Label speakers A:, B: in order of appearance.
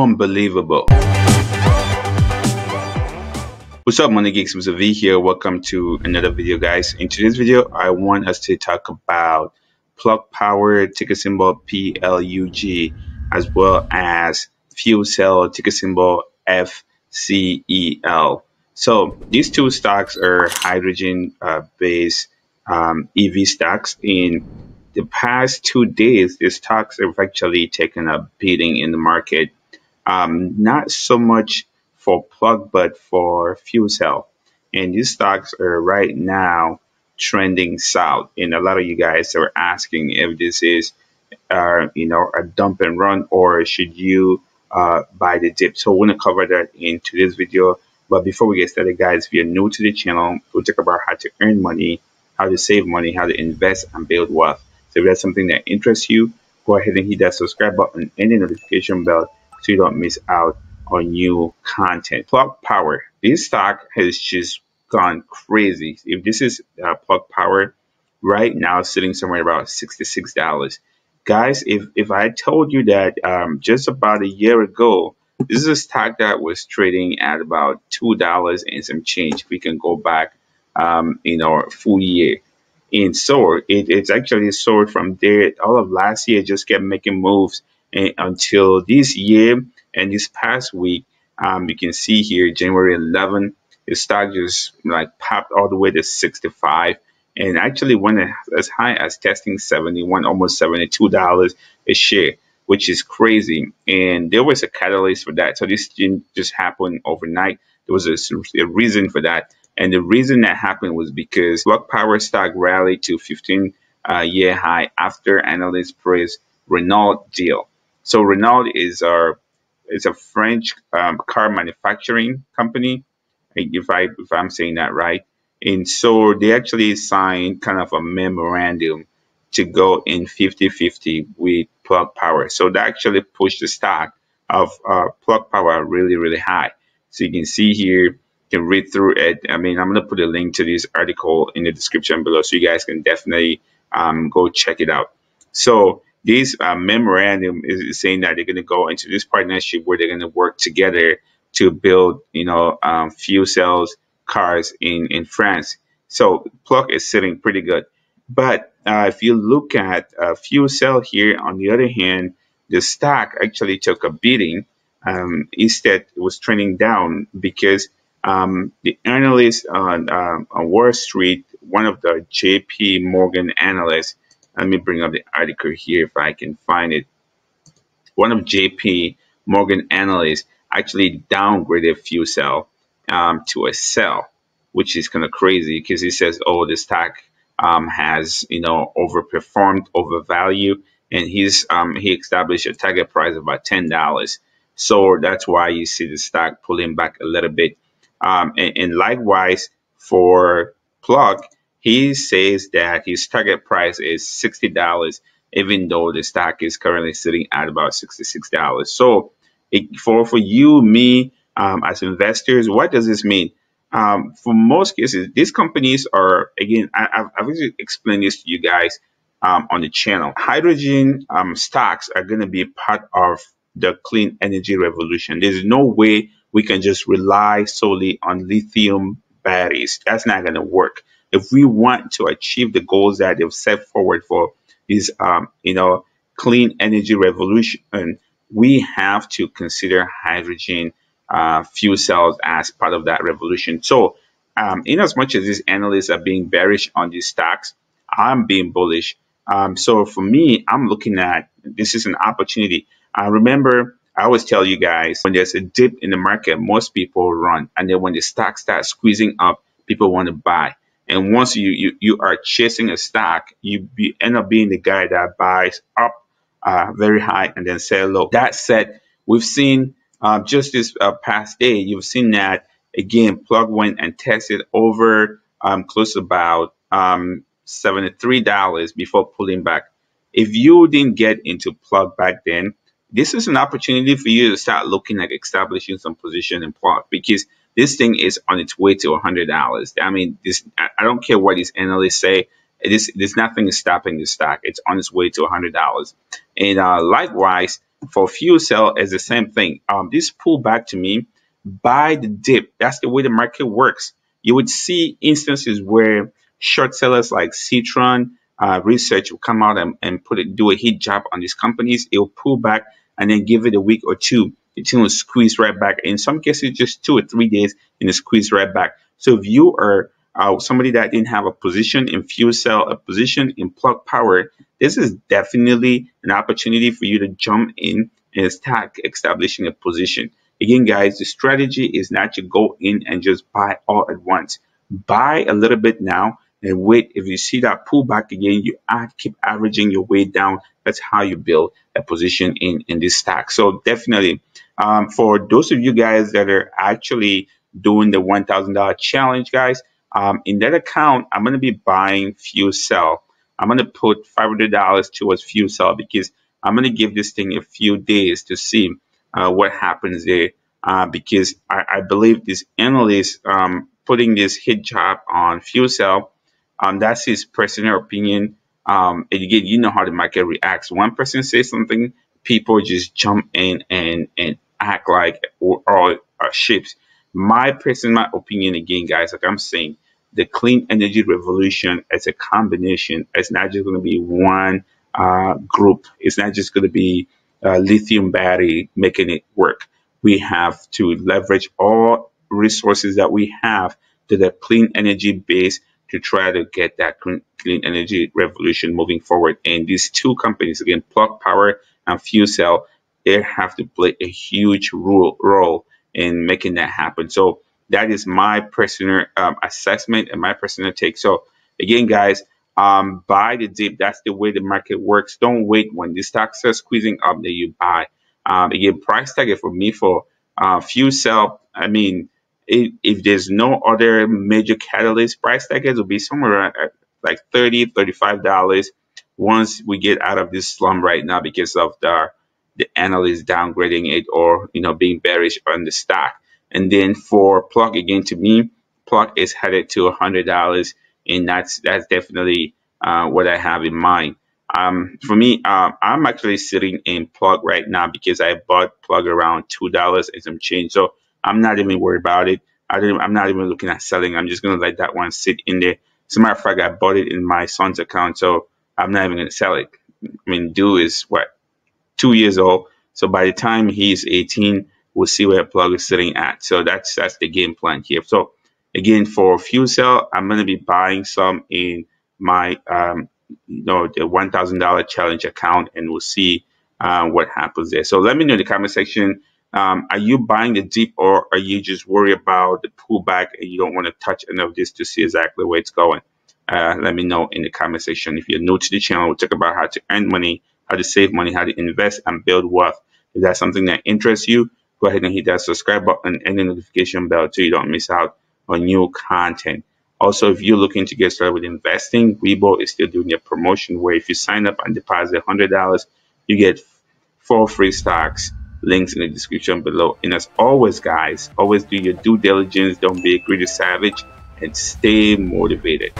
A: unbelievable. What's up money geeks, Mr. V here. Welcome to another video guys. In today's video, I want us to talk about plug power ticker symbol PLUG as well as fuel cell ticker symbol FCEL. So these two stocks are hydrogen uh, based um, EV stocks. In the past two days, these stocks have actually taken a beating in the market. Um, not so much for plug, but for fuel cell. And these stocks are right now trending south. And a lot of you guys are asking if this is, uh, you know, a dump and run or should you uh, buy the dip. So we're to cover that in today's video. But before we get started, guys, if you're new to the channel, we'll talk about how to earn money, how to save money, how to invest and build wealth. So if that's something that interests you, go ahead and hit that subscribe button and the notification bell so you don't miss out on new content. Plug Power. This stock has just gone crazy. If this is uh, Plug Power, right now sitting somewhere about $66. Guys, if, if I told you that um, just about a year ago, this is a stock that was trading at about $2 and some change. We can go back, um, you know, full year. And so it, it's actually soared from there. All of last year just kept making moves until this year and this past week, um, you can see here, January 11, the stock just like popped all the way to 65 and actually went as high as testing 71, almost $72 a share, which is crazy. And there was a catalyst for that. So this didn't just happen overnight. There was a, a reason for that. And the reason that happened was because Plug Power stock rallied to 15 uh, year high after analysts praised Renault deal. So Renault is a French um, car manufacturing company, if I if I'm saying that right. And so they actually signed kind of a memorandum to go in 50-50 with Plug Power. So that actually pushed the stock of uh, Plug Power really, really high. So you can see here, you can read through it. I mean, I'm to put a link to this article in the description below so you guys can definitely um, go check it out. So this uh, memorandum is saying that they're going to go into this partnership where they're going to work together to build, you know, um, fuel cells cars in in France. So Plug is sitting pretty good. But uh, if you look at uh, fuel cell here, on the other hand, the stock actually took a beating. Um, instead, it was trending down because um, the analyst on, uh, on Wall Street, one of the JP Morgan analysts, let me bring up the article here if I can find it. One of JP Morgan analysts actually downgraded fuel cell um, to a sell, which is kind of crazy because he says, oh, the stock um, has, you know, overperformed, overvalued, and he's um, he established a target price of about $10. So that's why you see the stock pulling back a little bit. Um, and, and likewise for Plug, he says that his target price is $60, even though the stock is currently sitting at about $66. So it, for, for you, me, um, as investors, what does this mean? Um, for most cases, these companies are, again, I, have I've explained this to you guys um, on the channel. Hydrogen um, stocks are going to be part of the clean energy revolution. There's no way we can just rely solely on lithium batteries. That's not going to work if we want to achieve the goals that they've set forward for this, um, you know, clean energy revolution, we have to consider hydrogen uh, fuel cells as part of that revolution. So, um, in as much as these analysts are being bearish on these stocks, I'm being bullish. Um, so for me, I'm looking at this is an opportunity. Uh, remember, I always tell you guys when there's a dip in the market, most people run, and then when the stock starts squeezing up, people want to buy. And once you, you, you are chasing a stock, you be, end up being the guy that buys up uh, very high and then sell low. That said, we've seen uh, just this uh, past day, you've seen that again, plug went and tested over um, close about um, $73 before pulling back. If you didn't get into plug back then, this is an opportunity for you to start looking at establishing some position in plug because this thing is on its way to $100. I mean, this I don't care what these analysts say. This, there's nothing stopping the stock. It's on its way to $100. And uh, likewise, for fuel cell is the same thing. Um, this pullback to me, buy the dip. That's the way the market works. You would see instances where short sellers like Citron uh, Research will come out and, and put it, do a hit job on these companies. It'll pull back and then give it a week or two. The thing will squeeze right back. In some cases, just two or three days and it squeeze right back. So if you are uh, somebody that didn't have a position in fuel cell, a position in plug power, this is definitely an opportunity for you to jump in and start establishing a position. Again, guys, the strategy is not to go in and just buy all at once. Buy a little bit now and wait. If you see that pullback again, you add, keep averaging your way down. That's how you build a position in, in this stack. So definitely, um, for those of you guys that are actually doing the $1,000 challenge, guys, um, in that account, I'm going to be buying fuel cell. I'm going to put $500 towards fuel cell because I'm going to give this thing a few days to see uh, what happens there. Uh, because I, I, believe this analyst um, putting this hit job on fuel cell, um, that's his personal opinion. Um, and again, you know how the market reacts. One person says something, people just jump in and, and act like all are ships. My personal opinion, again, guys, like I'm saying, the clean energy revolution as a combination. It's not just going to be one uh, group. It's not just going to be a lithium battery making it work. We have to leverage all resources that we have to the clean energy base to try to get that clean, energy revolution moving forward. And these two companies, again, Plug Power and Fuel Cell, they have to play a huge role, role in making that happen. So that is my personal um, assessment and my personal take. So again, guys, um, buy the dip. That's the way the market works. Don't wait when the stocks are squeezing up that you buy. Um, again, price target for me for uh, fuel cell. I mean, it, if there's no other major catalyst, price target will be somewhere around uh, like 30 $35 once we get out of this slump right now because of the the analysts downgrading it or you know being bearish on the stock. And then for plug again, to me, plug is headed to a hundred dollars, and that's that's definitely uh, what I have in mind. Um, for me, uh, I'm actually sitting in plug right now because I bought plug around two dollars and some change. So I'm not even worried about it. I don't, I'm not even looking at selling. I'm just gonna let that one sit in there. As a matter of fact, I bought it in my son's account, so I'm not even gonna sell it. I mean, Do is what two years old. So by the time he's 18, we'll see where plug is sitting at. So that's that's the game plan here. So again, for fuel cell, I'm going to be buying some in my um, you know the one thousand dollar challenge account, and we'll see uh, what happens there. So let me know in the comment section. Um, are you buying the deep or are you just worried about the pullback and you don't want to touch any of this to see exactly where it's going? Uh, let me know in the comment section. If you're new to the channel, we'll talk about how to earn money, how to save money, how to invest and build wealth. If that's something that interests you, go ahead and hit that subscribe button and the notification bell so you don't miss out on new content. Also, if you're looking to get started with investing, Webull is still doing a promotion where if you sign up and deposit $100, you get four free stocks. Links in the description below. And as always, guys, always do your due diligence. Don't be a greedy savage and stay motivated.